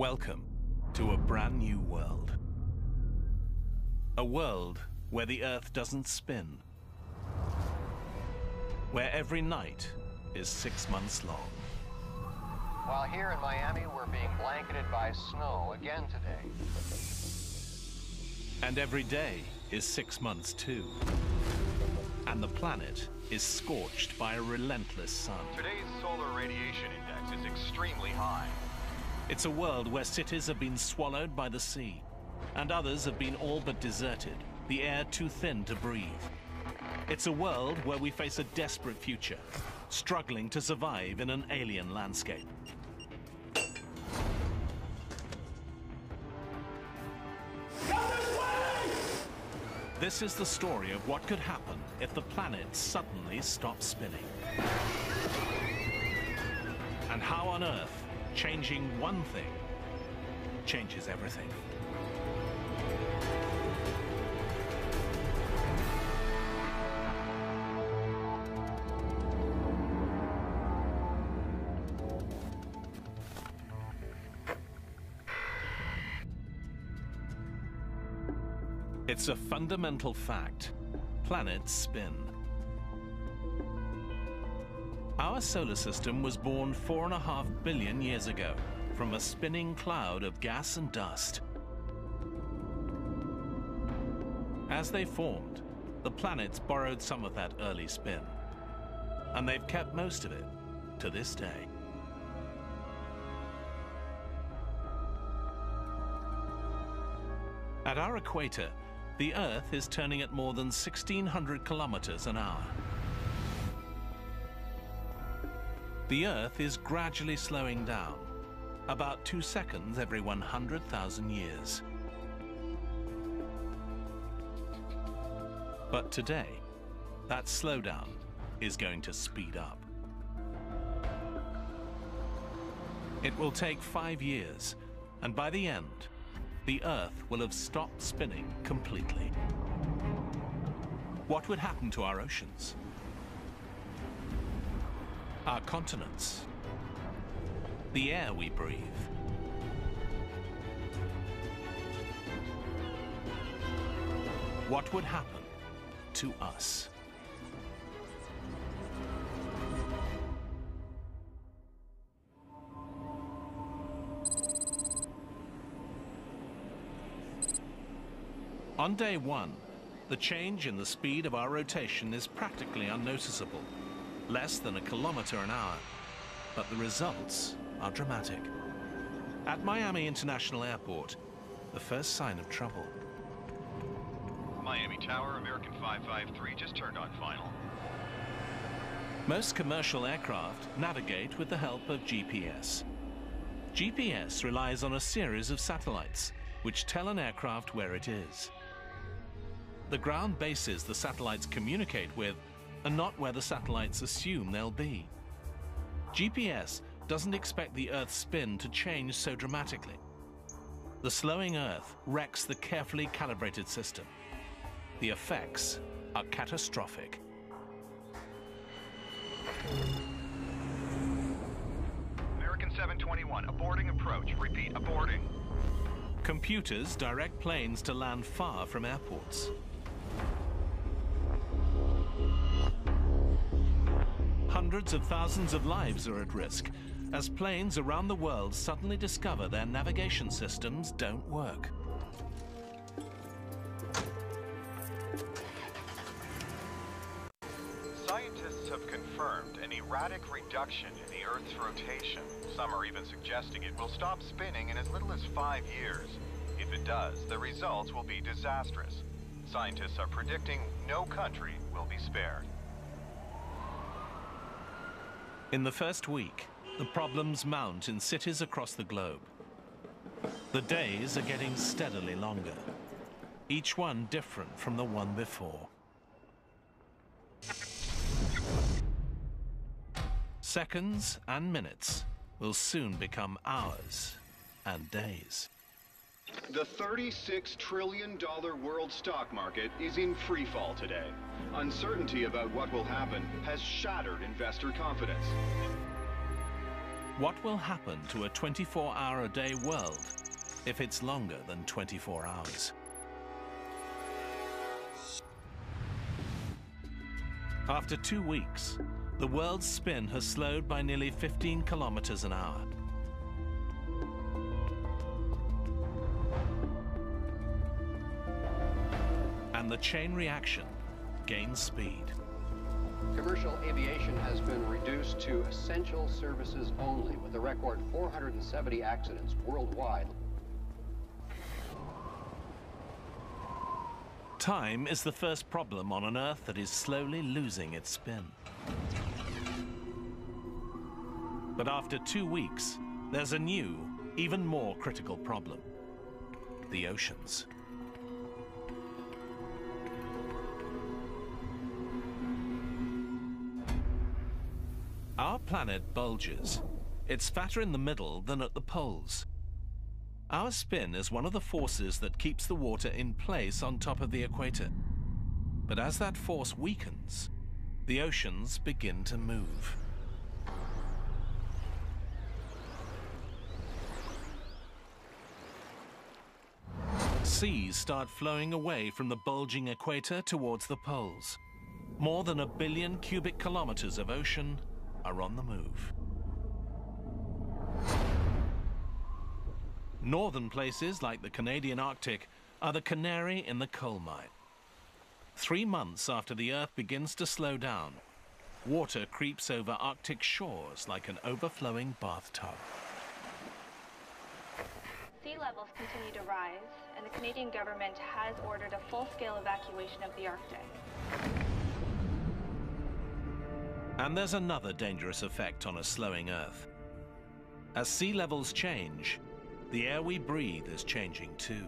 Welcome to a brand new world. A world where the Earth doesn't spin. Where every night is six months long. While here in Miami, we're being blanketed by snow again today. And every day is six months too. And the planet is scorched by a relentless sun. Today's solar radiation index is extremely high. It's a world where cities have been swallowed by the sea, and others have been all but deserted, the air too thin to breathe. It's a world where we face a desperate future, struggling to survive in an alien landscape. This is the story of what could happen if the planet suddenly stopped spinning. And how on Earth changing one thing changes everything. It's a fundamental fact. Planets spin. Our solar system was born four and a half billion years ago from a spinning cloud of gas and dust. As they formed, the planets borrowed some of that early spin. And they've kept most of it to this day. At our equator, the Earth is turning at more than 1600 kilometers an hour. The Earth is gradually slowing down, about two seconds every 100,000 years. But today, that slowdown is going to speed up. It will take five years, and by the end, the Earth will have stopped spinning completely. What would happen to our oceans? Our continents? The air we breathe? What would happen to us? On day one, the change in the speed of our rotation is practically unnoticeable, less than a kilometer an hour. But the results are dramatic. At Miami International Airport, the first sign of trouble. Miami Tower, American 553, just turned on final. Most commercial aircraft navigate with the help of GPS. GPS relies on a series of satellites, which tell an aircraft where it is. The ground bases the satellites communicate with are not where the satellites assume they'll be. GPS doesn't expect the Earth's spin to change so dramatically. The slowing Earth wrecks the carefully calibrated system. The effects are catastrophic. American 721, aborting approach. Repeat, aborting. Computers direct planes to land far from airports. Hundreds of thousands of lives are at risk as planes around the world suddenly discover their navigation systems don't work. Scientists have confirmed an erratic reduction in the Earth's rotation. Some are even suggesting it will stop spinning in as little as five years. If it does, the results will be disastrous. Scientists are predicting no country will be spared. In the first week, the problems mount in cities across the globe. The days are getting steadily longer, each one different from the one before. Seconds and minutes will soon become hours and days. The $36 trillion world stock market is in free fall today. Uncertainty about what will happen has shattered investor confidence. What will happen to a 24-hour-a-day world if it's longer than 24 hours? After two weeks, the world's spin has slowed by nearly 15 kilometers an hour. And the chain reaction gains speed. Commercial aviation has been reduced to essential services only, with a record 470 accidents worldwide. Time is the first problem on an Earth that is slowly losing its spin. But after two weeks, there's a new, even more critical problem. The oceans. Planet bulges. It's fatter in the middle than at the poles. Our spin is one of the forces that keeps the water in place on top of the equator. But as that force weakens, the oceans begin to move. Seas start flowing away from the bulging equator towards the poles. More than a billion cubic kilometers of ocean are on the move. Northern places like the Canadian Arctic are the canary in the coal mine. Three months after the Earth begins to slow down, water creeps over Arctic shores like an overflowing bathtub. Sea levels continue to rise, and the Canadian government has ordered a full-scale evacuation of the Arctic. And there's another dangerous effect on a slowing Earth. As sea levels change, the air we breathe is changing too.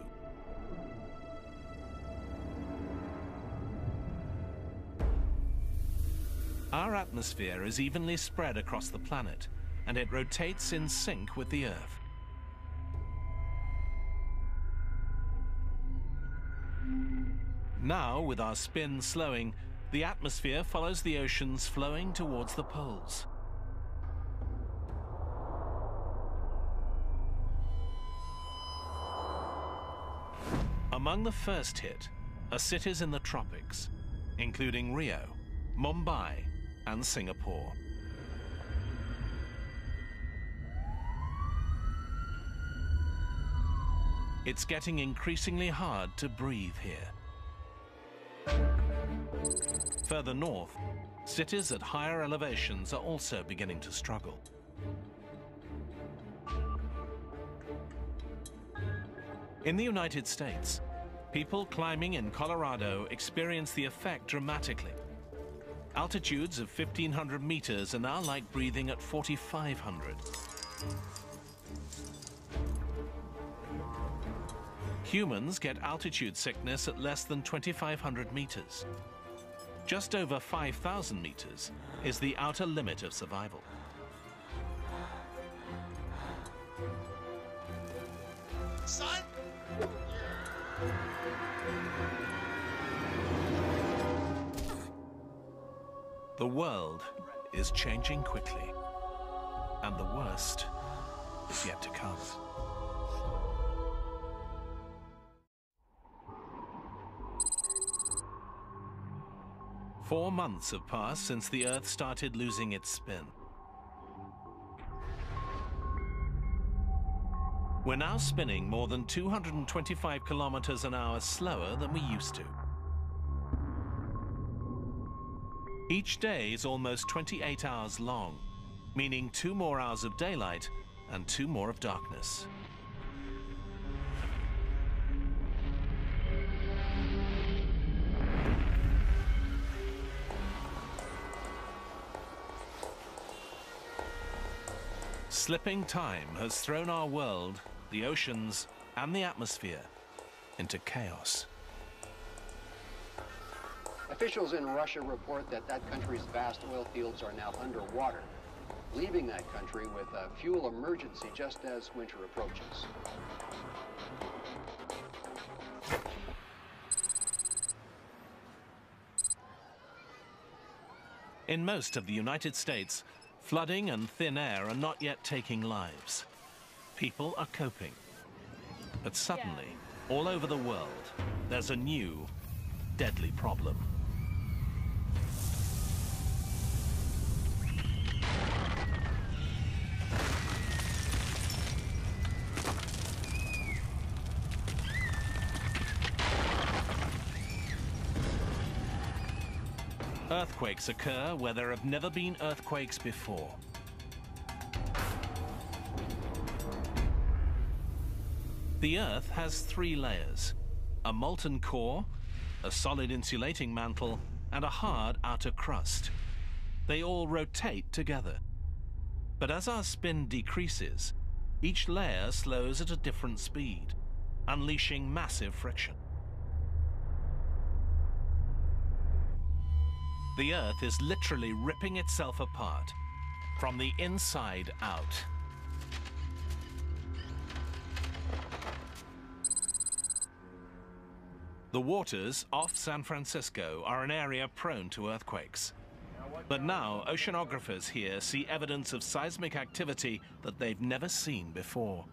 Our atmosphere is evenly spread across the planet, and it rotates in sync with the Earth. Now, with our spin slowing, the atmosphere follows the oceans flowing towards the poles. Among the first hit are cities in the tropics, including Rio, Mumbai, and Singapore. It's getting increasingly hard to breathe here. Further north, cities at higher elevations are also beginning to struggle. In the United States, people climbing in Colorado experience the effect dramatically. Altitudes of 1,500 meters are now like breathing at 4,500. Humans get altitude sickness at less than 2,500 meters. Just over 5,000 meters is the outer limit of survival. Son? The world is changing quickly, and the worst is yet to come. Four months have passed since the Earth started losing its spin. We're now spinning more than 225 kilometers an hour slower than we used to. Each day is almost 28 hours long, meaning two more hours of daylight and two more of darkness. Slipping time has thrown our world, the oceans, and the atmosphere into chaos. Officials in Russia report that that country's vast oil fields are now underwater, leaving that country with a fuel emergency just as winter approaches. In most of the United States, Flooding and thin air are not yet taking lives. People are coping. But suddenly, all over the world, there's a new, deadly problem. Occur where there have never been earthquakes before. The Earth has three layers. A molten core, a solid insulating mantle, and a hard outer crust. They all rotate together. But as our spin decreases, each layer slows at a different speed, unleashing massive friction. The Earth is literally ripping itself apart from the inside out. The waters off San Francisco are an area prone to earthquakes. But now, oceanographers here see evidence of seismic activity that they've never seen before.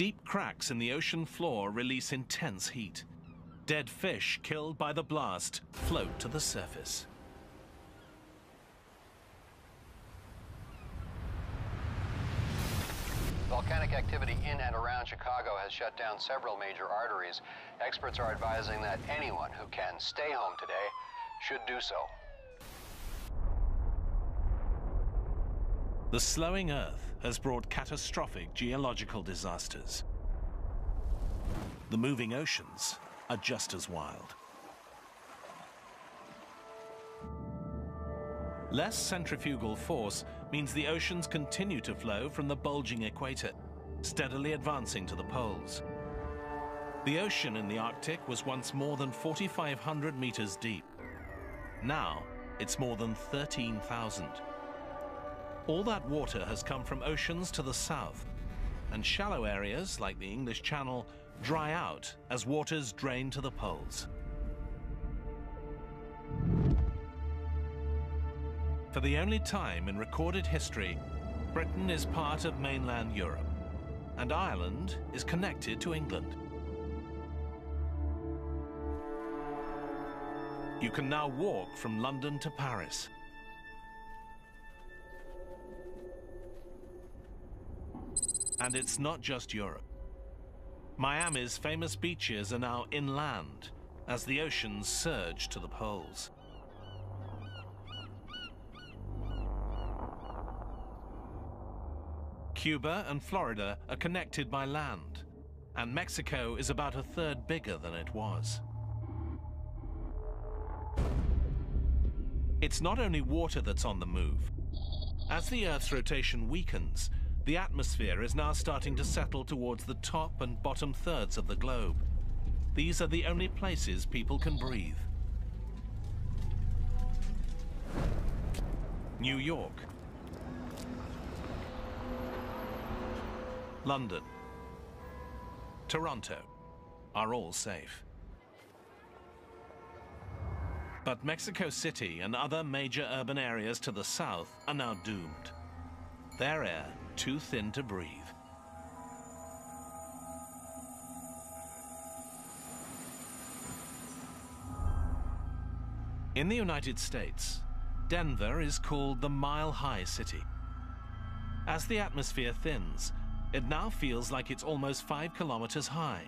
Deep cracks in the ocean floor release intense heat. Dead fish killed by the blast float to the surface. Volcanic activity in and around Chicago has shut down several major arteries. Experts are advising that anyone who can stay home today should do so. The slowing Earth has brought catastrophic geological disasters. The moving oceans are just as wild. Less centrifugal force means the oceans continue to flow from the bulging equator, steadily advancing to the poles. The ocean in the Arctic was once more than 4,500 meters deep. Now, it's more than 13,000. All that water has come from oceans to the south, and shallow areas like the English Channel dry out as waters drain to the poles. For the only time in recorded history, Britain is part of mainland Europe, and Ireland is connected to England. You can now walk from London to Paris. And it's not just Europe. Miami's famous beaches are now inland as the oceans surge to the poles. Cuba and Florida are connected by land, and Mexico is about a third bigger than it was. It's not only water that's on the move. As the Earth's rotation weakens, the atmosphere is now starting to settle towards the top and bottom thirds of the globe. These are the only places people can breathe. New York. London. Toronto are all safe. But Mexico City and other major urban areas to the south are now doomed. Their air too thin to breathe. In the United States, Denver is called the Mile High City. As the atmosphere thins, it now feels like it's almost five kilometers high,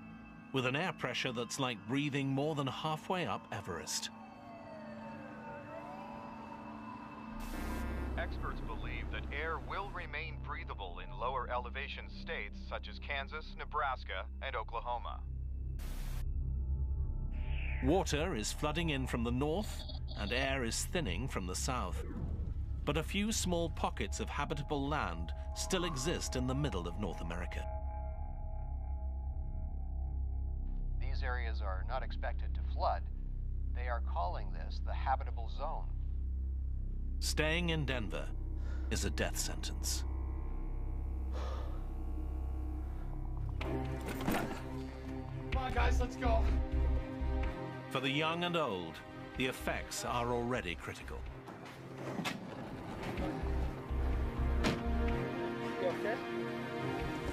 with an air pressure that's like breathing more than halfway up Everest. Experts believe that air will remain breathable in lower elevation states such as Kansas, Nebraska, and Oklahoma. Water is flooding in from the north, and air is thinning from the south. But a few small pockets of habitable land still exist in the middle of North America. These areas are not expected to flood. They are calling this the habitable zone. Staying in Denver is a death sentence. Come on, guys, let's go. For the young and old, the effects are already critical. Okay?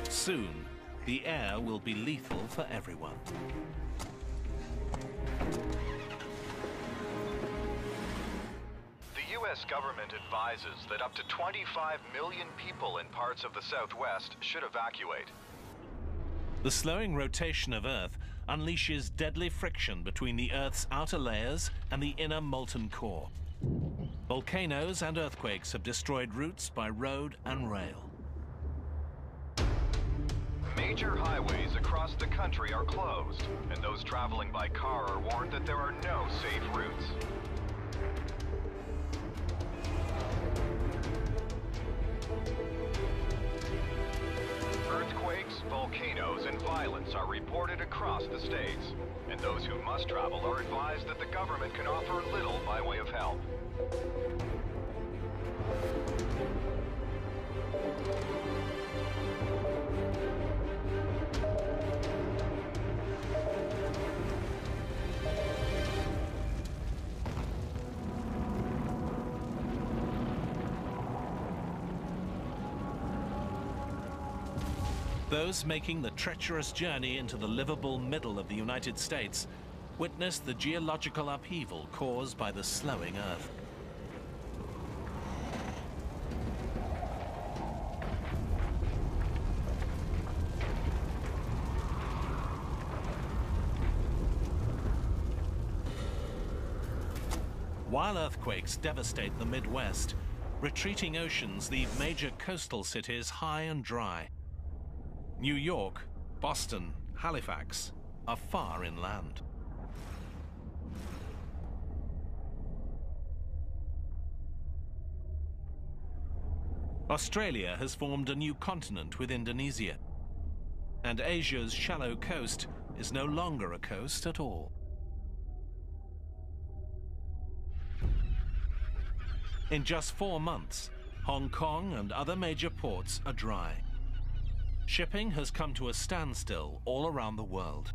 Soon, the air will be lethal for everyone. U.S. government advises that up to 25 million people in parts of the Southwest should evacuate. The slowing rotation of Earth unleashes deadly friction between the Earth's outer layers and the inner molten core. Volcanoes and earthquakes have destroyed routes by road and rail. Major highways across the country are closed, and those traveling by car are warned that there are no safe routes. Volcanoes, and violence are reported across the states, and those who must travel are advised that the government can offer little by way of help. Those making the treacherous journey into the livable middle of the United States witnessed the geological upheaval caused by the slowing Earth. While earthquakes devastate the Midwest, retreating oceans leave major coastal cities high and dry. New York, Boston, Halifax are far inland. Australia has formed a new continent with Indonesia. And Asia's shallow coast is no longer a coast at all. In just four months, Hong Kong and other major ports are dry. Shipping has come to a standstill all around the world.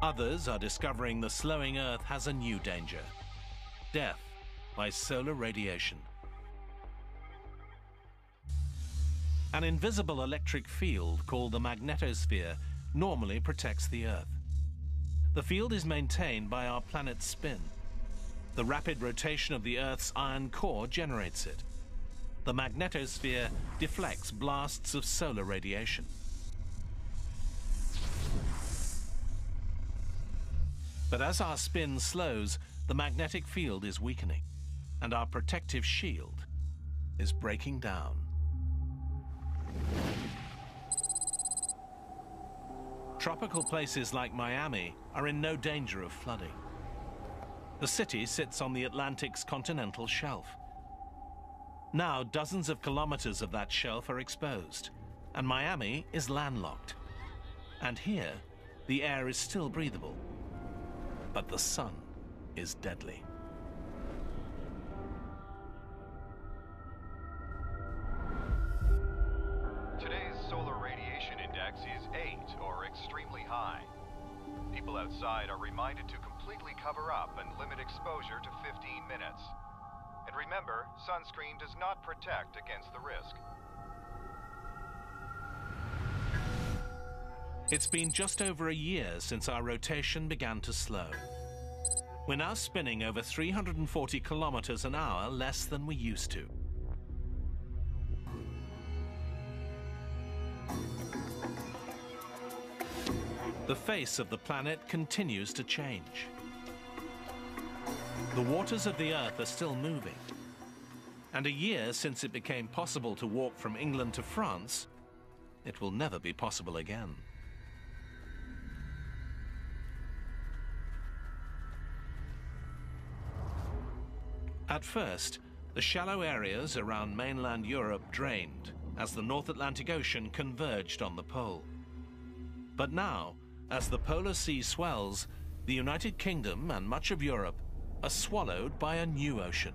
Others are discovering the slowing Earth has a new danger death by solar radiation. An invisible electric field called the magnetosphere normally protects the Earth. The field is maintained by our planet's spin. The rapid rotation of the Earth's iron core generates it. The magnetosphere deflects blasts of solar radiation. But as our spin slows, the magnetic field is weakening, and our protective shield is breaking down. Tropical places like Miami are in no danger of flooding. The city sits on the Atlantic's continental shelf. Now, dozens of kilometers of that shelf are exposed, and Miami is landlocked. And here, the air is still breathable but the sun is deadly. Sunscreen does not protect against the risk. It's been just over a year since our rotation began to slow. We're now spinning over 340 kilometers an hour less than we used to. The face of the planet continues to change. The waters of the Earth are still moving. And a year since it became possible to walk from England to France, it will never be possible again. At first, the shallow areas around mainland Europe drained as the North Atlantic Ocean converged on the pole. But now, as the polar sea swells, the United Kingdom and much of Europe are swallowed by a new ocean.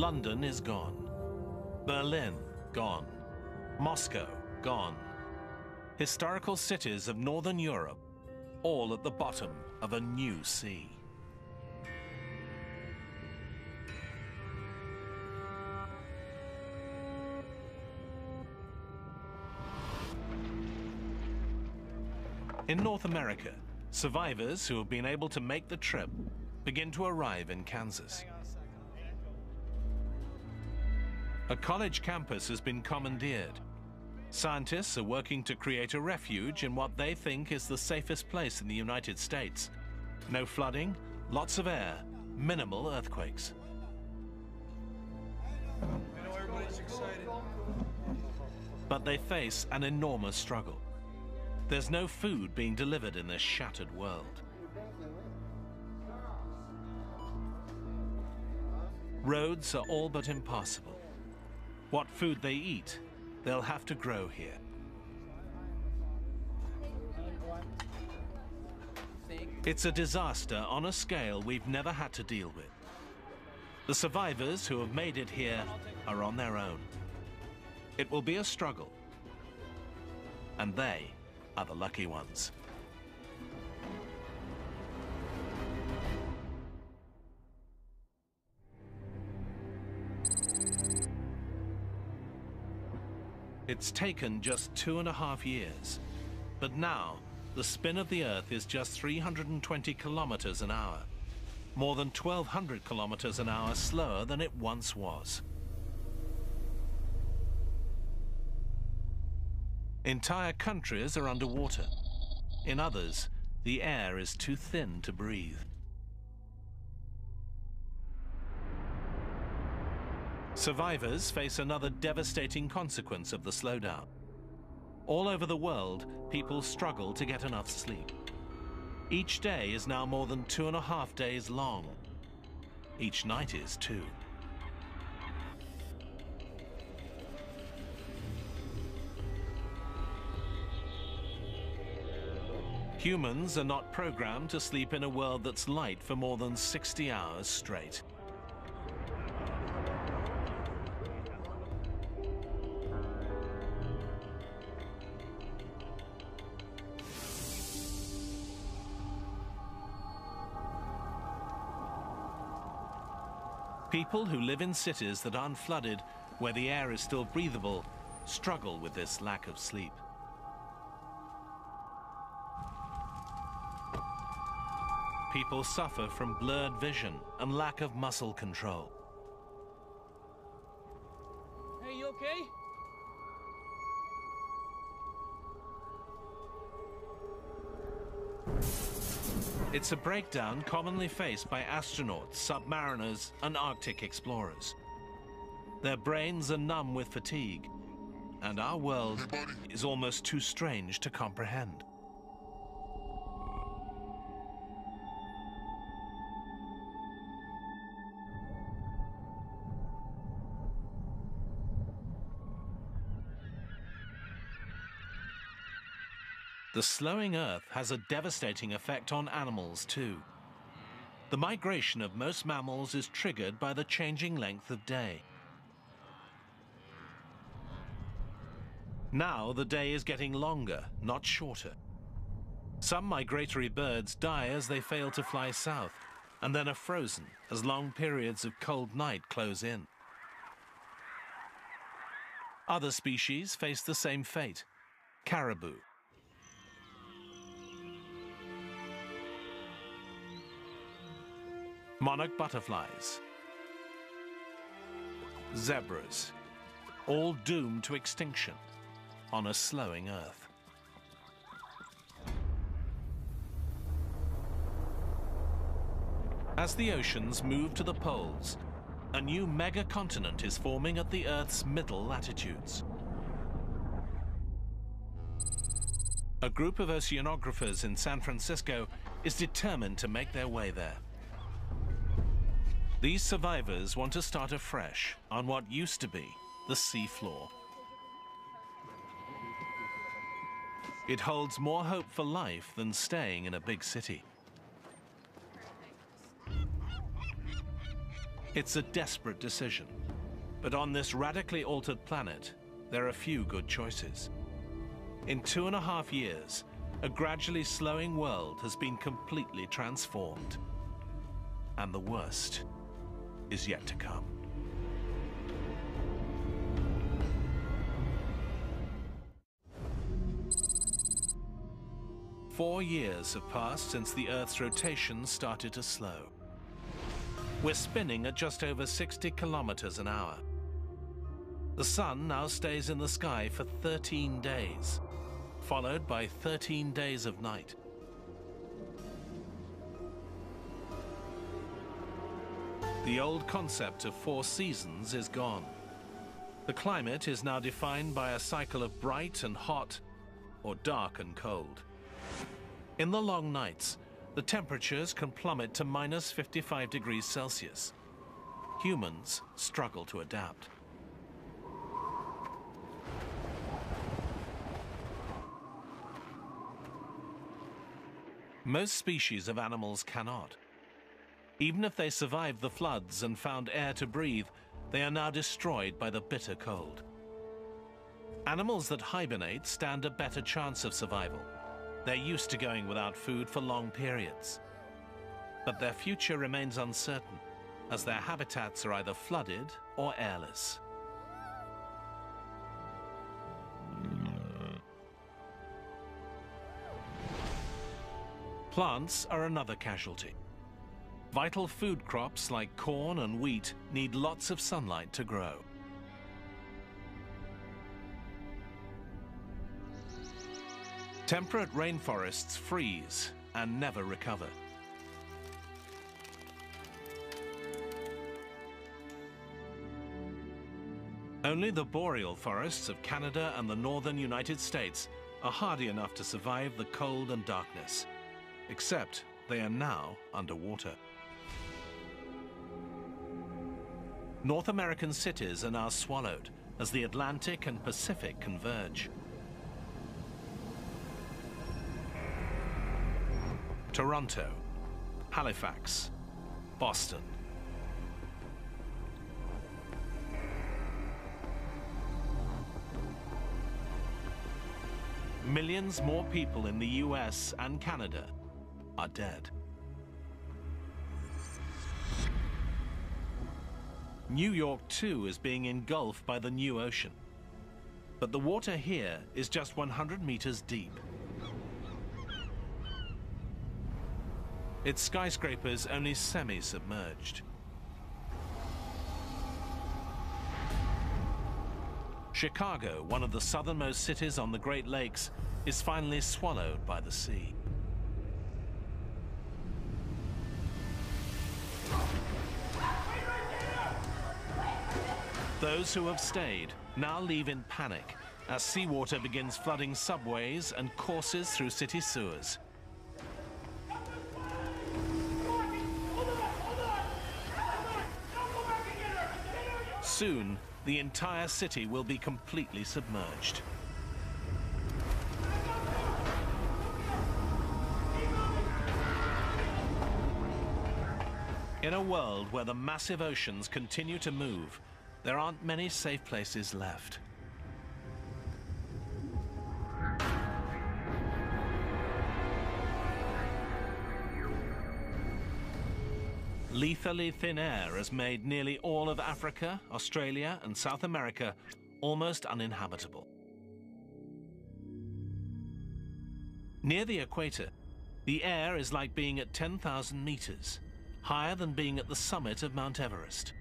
London is gone. Berlin, gone. Moscow, gone. Historical cities of Northern Europe, all at the bottom of a new sea. In North America, survivors who have been able to make the trip begin to arrive in Kansas. A college campus has been commandeered. Scientists are working to create a refuge in what they think is the safest place in the United States. No flooding, lots of air, minimal earthquakes. But they face an enormous struggle. There's no food being delivered in this shattered world. Roads are all but impassable. What food they eat, they'll have to grow here. It's a disaster on a scale we've never had to deal with. The survivors who have made it here are on their own. It will be a struggle. And they are the lucky ones. It's taken just two and a half years. But now, the spin of the Earth is just 320 kilometers an hour. More than 1,200 kilometers an hour slower than it once was. Entire countries are underwater. In others, the air is too thin to breathe. Survivors face another devastating consequence of the slowdown. All over the world, people struggle to get enough sleep. Each day is now more than two and a half days long. Each night is too. Humans are not programmed to sleep in a world that's light for more than 60 hours straight. People who live in cities that aren't flooded, where the air is still breathable, struggle with this lack of sleep. People suffer from blurred vision and lack of muscle control. Hey, you okay? It's a breakdown commonly faced by astronauts, submariners, and Arctic explorers. Their brains are numb with fatigue, and our world is almost too strange to comprehend. The slowing Earth has a devastating effect on animals too. The migration of most mammals is triggered by the changing length of day. Now the day is getting longer, not shorter. Some migratory birds die as they fail to fly south, and then are frozen as long periods of cold night close in. Other species face the same fate. Caribou, monarch butterflies, zebras, all doomed to extinction on a slowing Earth. As the oceans move to the poles, a new megacontinent is forming at the Earth's middle latitudes. A group of oceanographers in San Francisco is determined to make their way there. These survivors want to start afresh on what used to be the seafloor. It holds more hope for life than staying in a big city. It's a desperate decision. But on this radically altered planet, there are few good choices. In two and a half years, a gradually slowing world has been completely transformed. And the worst is yet to come. Four years have passed since the Earth's rotation started to slow. We're spinning at just over 60 kilometers an hour. The sun now stays in the sky for 13 days, followed by 13 days of night. The old concept of four seasons is gone. The climate is now defined by a cycle of bright and hot, or dark and cold. In the long nights, the temperatures can plummet to minus 55 degrees Celsius. Humans struggle to adapt. Most species of animals cannot. Even if they survived the floods and found air to breathe, they are now destroyed by the bitter cold. Animals that hibernate stand a better chance of survival. They're used to going without food for long periods. But their future remains uncertain, as their habitats are either flooded or airless. Plants are another casualty. Vital food crops like corn and wheat need lots of sunlight to grow. Temperate rainforests freeze and never recover. Only the boreal forests of Canada and the northern United States are hardy enough to survive the cold and darkness, except they are now underwater. North American cities are now swallowed as the Atlantic and Pacific converge. Toronto, Halifax, Boston. Millions more people in the US and Canada are dead. New York too is being engulfed by the new ocean. But the water here is just 100 meters deep. Its skyscrapers only semi-submerged. Chicago, one of the southernmost cities on the Great Lakes, is finally swallowed by the sea. Those who have stayed now leave in panic as seawater begins flooding subways and courses through city sewers. Soon, the entire city will be completely submerged. In a world where the massive oceans continue to move, there aren't many safe places left. Lethally thin air has made nearly all of Africa, Australia and South America almost uninhabitable. Near the equator, the air is like being at 10,000 meters, higher than being at the summit of Mount Everest.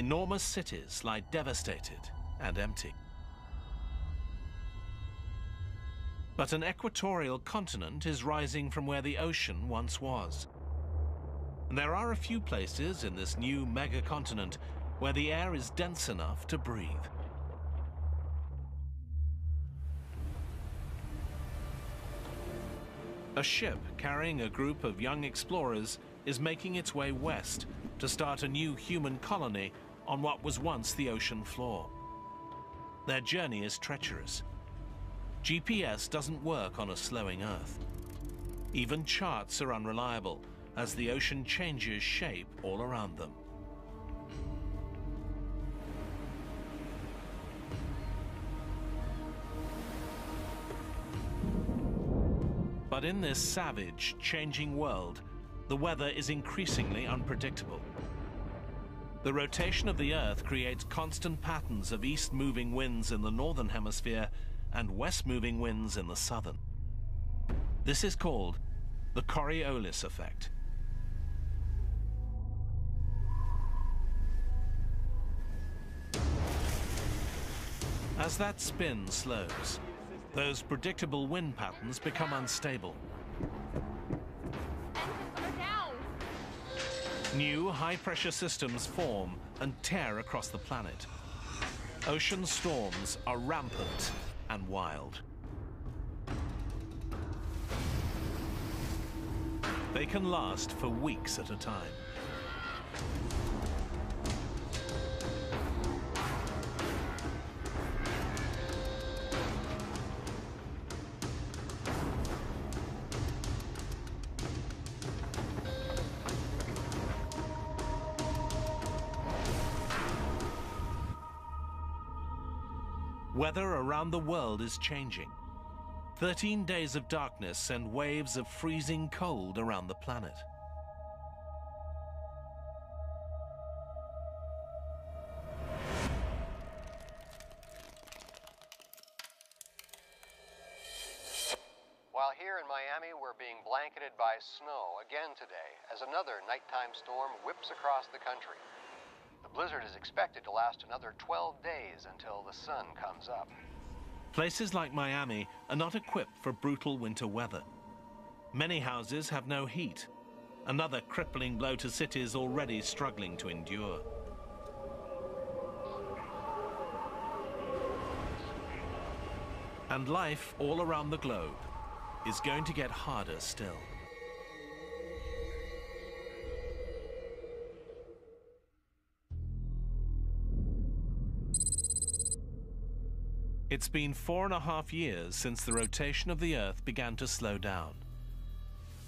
Enormous cities lie devastated and empty. But an equatorial continent is rising from where the ocean once was. And there are a few places in this new megacontinent where the air is dense enough to breathe. A ship carrying a group of young explorers is making its way west to start a new human colony on what was once the ocean floor. Their journey is treacherous. GPS doesn't work on a slowing Earth. Even charts are unreliable as the ocean changes shape all around them. But in this savage, changing world, the weather is increasingly unpredictable. The rotation of the Earth creates constant patterns of east-moving winds in the northern hemisphere and west-moving winds in the southern. This is called the Coriolis effect. As that spin slows, those predictable wind patterns become unstable. New high-pressure systems form and tear across the planet. Ocean storms are rampant and wild. They can last for weeks at a time. Around the world is changing. 13 days of darkness send waves of freezing cold around the planet. While here in Miami, we're being blanketed by snow again today as another nighttime storm whips across the country. The blizzard is expected to last another 12 days until the sun comes up. Places like Miami are not equipped for brutal winter weather. Many houses have no heat, another crippling blow to cities already struggling to endure. And life all around the globe is going to get harder still. It's been four and a half years since the rotation of the Earth began to slow down.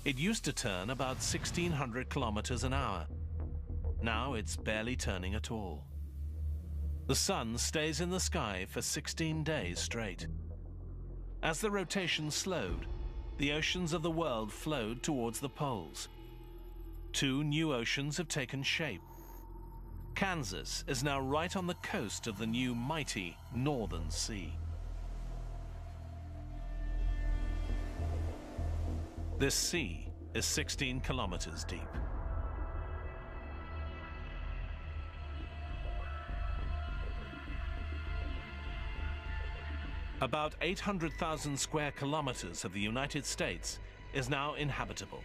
It used to turn about 1600 kilometers an hour. Now it's barely turning at all. The sun stays in the sky for 16 days straight. As the rotation slowed, the oceans of the world flowed towards the poles. Two new oceans have taken shape. Kansas is now right on the coast of the new mighty Northern Sea. This sea is 16 kilometers deep. About 800,000 square kilometers of the United States is now inhabitable,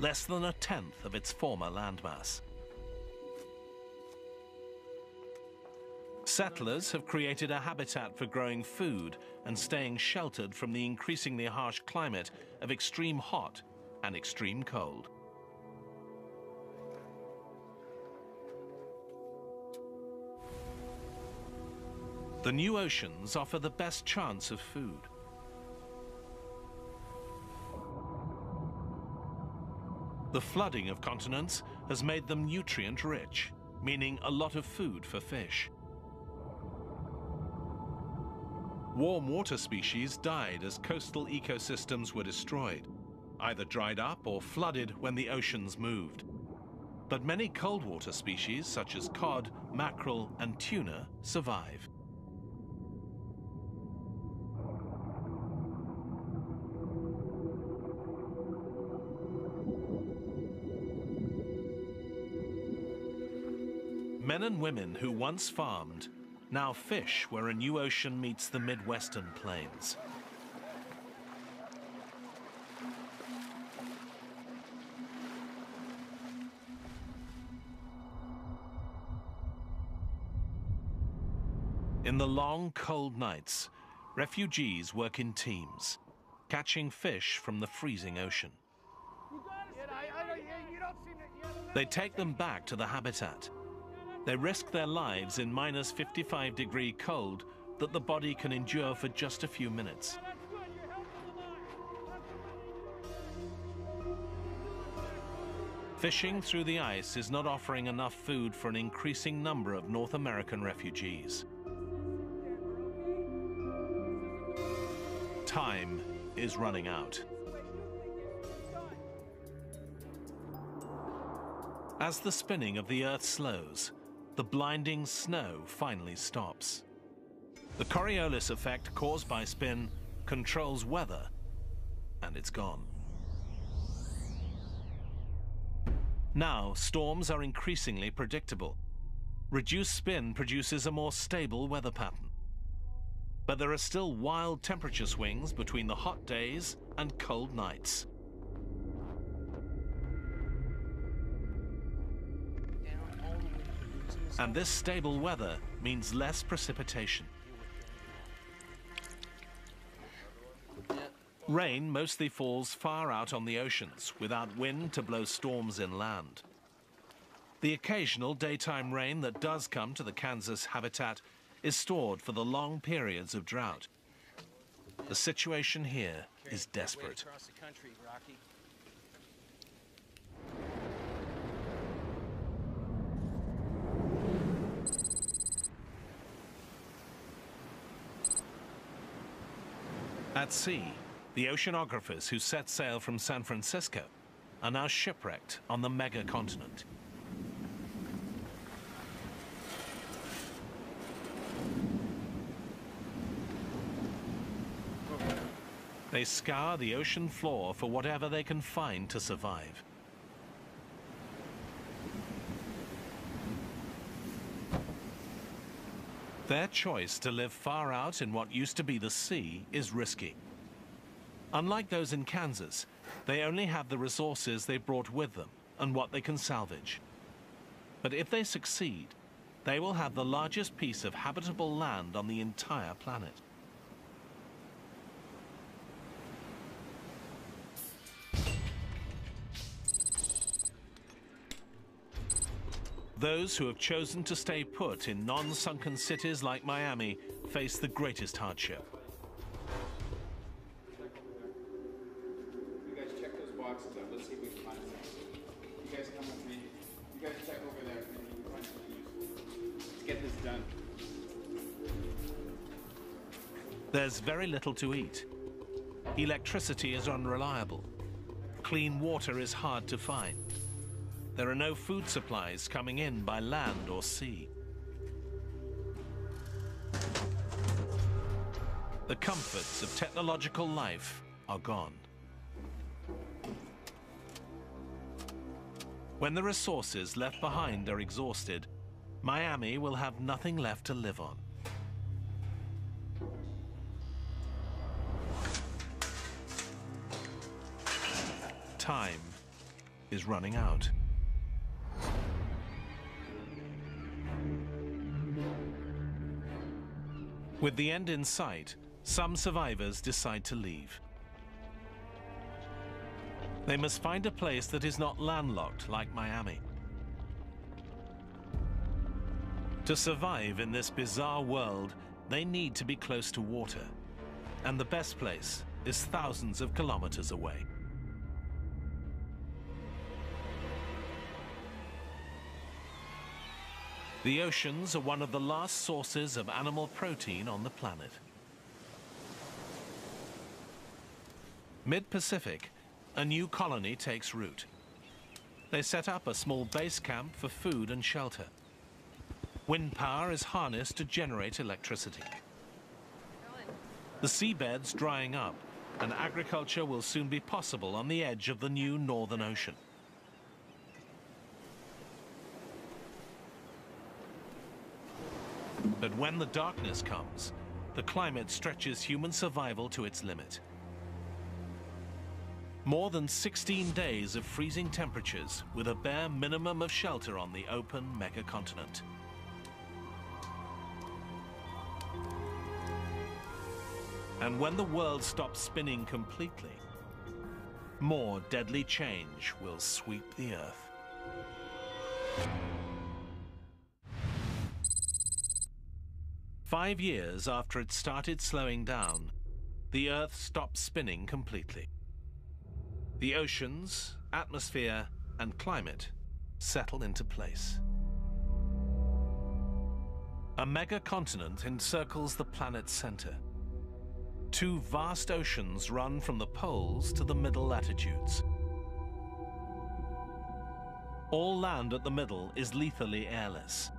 less than a tenth of its former landmass. Settlers have created a habitat for growing food and staying sheltered from the increasingly harsh climate of extreme hot and extreme cold. The new oceans offer the best chance of food. The flooding of continents has made them nutrient rich, meaning a lot of food for fish. Warm water species died as coastal ecosystems were destroyed, either dried up or flooded when the oceans moved. But many cold water species, such as cod, mackerel, and tuna, survive. Men and women who once farmed now fish where a new ocean meets the Midwestern plains. In the long, cold nights, refugees work in teams, catching fish from the freezing ocean. They take them back to the habitat, they risk their lives in minus 55 degree cold that the body can endure for just a few minutes. Fishing through the ice is not offering enough food for an increasing number of North American refugees. Time is running out. As the spinning of the Earth slows, the blinding snow finally stops. The Coriolis effect caused by spin controls weather, and it's gone. Now, storms are increasingly predictable. Reduced spin produces a more stable weather pattern. But there are still wild temperature swings between the hot days and cold nights. And this stable weather means less precipitation. Rain mostly falls far out on the oceans without wind to blow storms inland. The occasional daytime rain that does come to the Kansas habitat is stored for the long periods of drought. The situation here is desperate. At sea, the oceanographers who set sail from San Francisco are now shipwrecked on the mega continent. They scour the ocean floor for whatever they can find to survive. Their choice to live far out in what used to be the sea is risky. Unlike those in Kansas, they only have the resources they brought with them and what they can salvage. But if they succeed, they will have the largest piece of habitable land on the entire planet. Those who have chosen to stay put in non-sunken cities like Miami face the greatest hardship. You guys check those boxes out. Let's see if we can find something. You guys come with me. You guys check over there. Maybe you can find something useful. Let's get this done. There's very little to eat. Electricity is unreliable. Clean water is hard to find. There are no food supplies coming in by land or sea. The comforts of technological life are gone. When the resources left behind are exhausted, Miami will have nothing left to live on. Time is running out. With the end in sight, some survivors decide to leave. They must find a place that is not landlocked like Miami. To survive in this bizarre world, they need to be close to water. And the best place is thousands of kilometers away. The oceans are one of the last sources of animal protein on the planet. Mid-Pacific, a new colony takes root. They set up a small base camp for food and shelter. Wind power is harnessed to generate electricity. The seabed's drying up, and agriculture will soon be possible on the edge of the new Northern Ocean. But when the darkness comes, the climate stretches human survival to its limit. More than 16 days of freezing temperatures with a bare minimum of shelter on the open megacontinent. And when the world stops spinning completely, more deadly change will sweep the Earth. Five years after it started slowing down, the Earth stopped spinning completely. The oceans, atmosphere, and climate settle into place. A mega continent encircles the planet's center. Two vast oceans run from the poles to the middle latitudes. All land at the middle is lethally airless.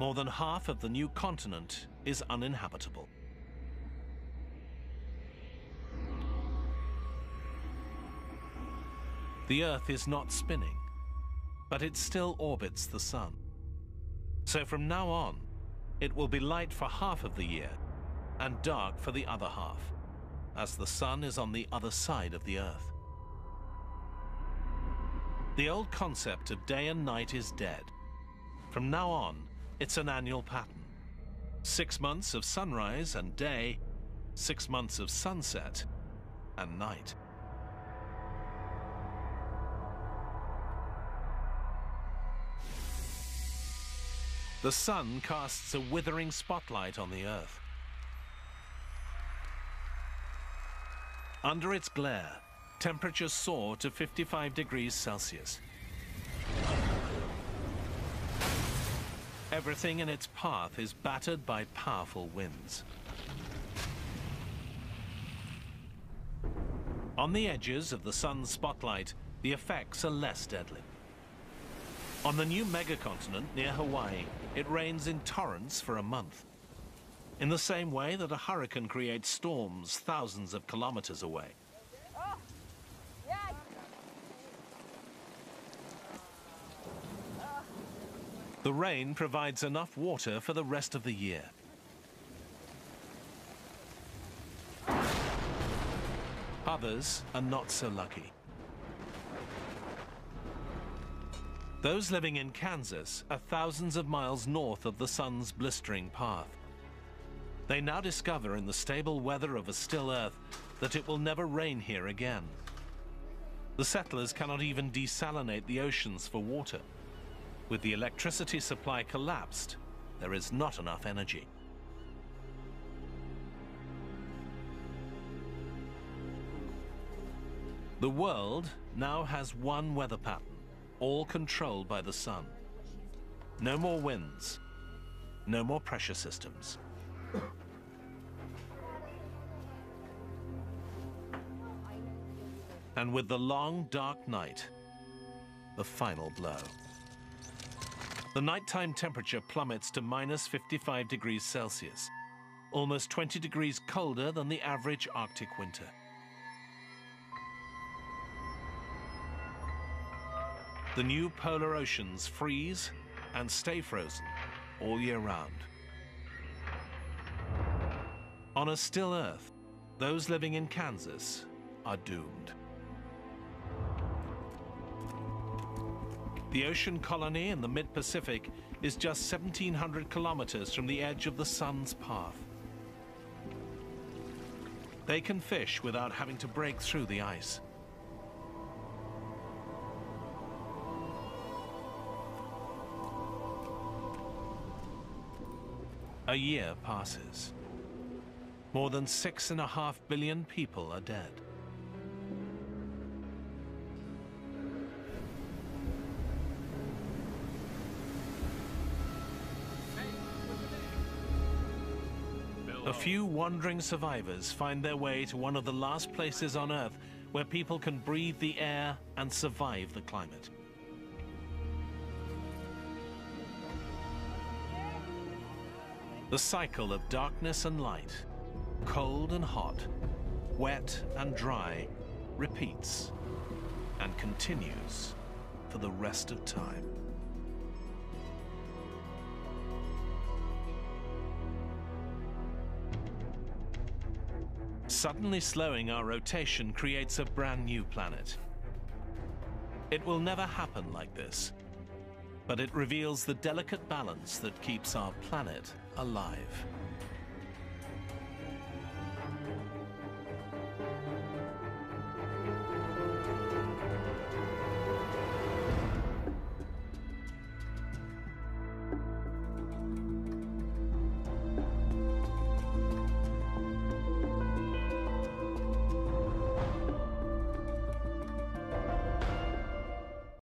More than half of the new continent is uninhabitable. The Earth is not spinning, but it still orbits the Sun. So from now on, it will be light for half of the year and dark for the other half, as the Sun is on the other side of the Earth. The old concept of day and night is dead. From now on, it's an annual pattern. Six months of sunrise and day, six months of sunset and night. The sun casts a withering spotlight on the Earth. Under its glare, temperatures soar to 55 degrees Celsius. Everything in its path is battered by powerful winds. On the edges of the sun's spotlight, the effects are less deadly. On the new megacontinent near Hawaii, it rains in torrents for a month. In the same way that a hurricane creates storms thousands of kilometers away. The rain provides enough water for the rest of the year. Others are not so lucky. Those living in Kansas are thousands of miles north of the sun's blistering path. They now discover in the stable weather of a still Earth that it will never rain here again. The settlers cannot even desalinate the oceans for water. With the electricity supply collapsed, there is not enough energy. The world now has one weather pattern all controlled by the sun. No more winds, no more pressure systems. and with the long, dark night, the final blow. The nighttime temperature plummets to minus 55 degrees Celsius, almost 20 degrees colder than the average Arctic winter. The new polar oceans freeze and stay frozen all year round. On a still Earth, those living in Kansas are doomed. The ocean colony in the mid-Pacific is just 1,700 kilometers from the edge of the sun's path. They can fish without having to break through the ice. A year passes. More than six and a half billion people are dead. A few wandering survivors find their way to one of the last places on Earth where people can breathe the air and survive the climate. The cycle of darkness and light, cold and hot, wet and dry, repeats and continues for the rest of time. Suddenly slowing our rotation creates a brand new planet. It will never happen like this, but it reveals the delicate balance that keeps our planet alive.